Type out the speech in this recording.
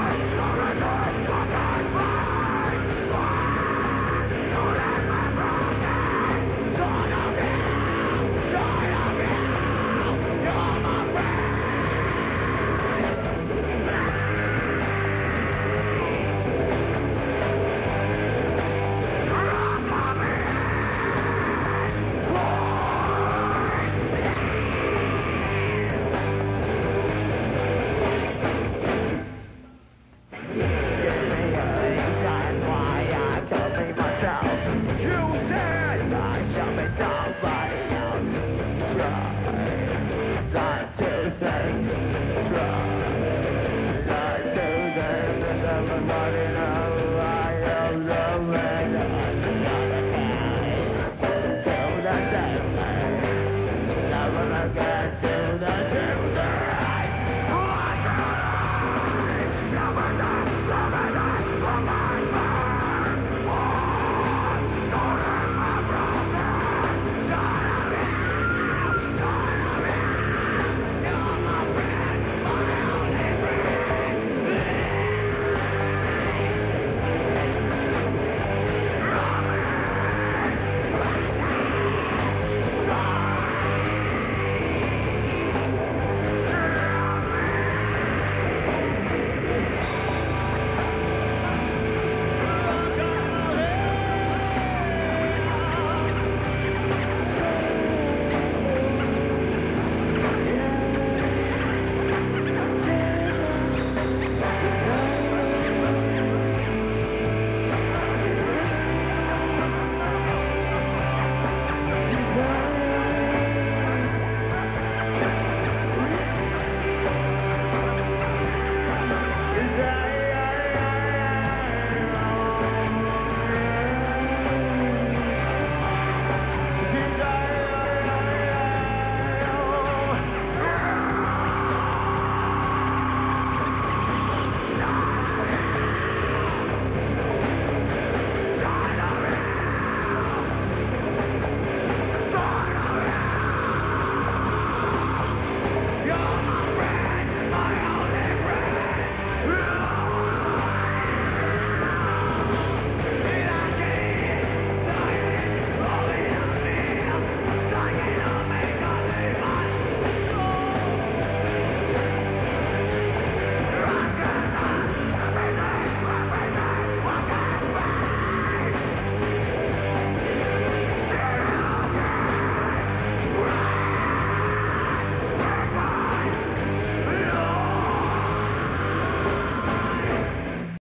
Never again.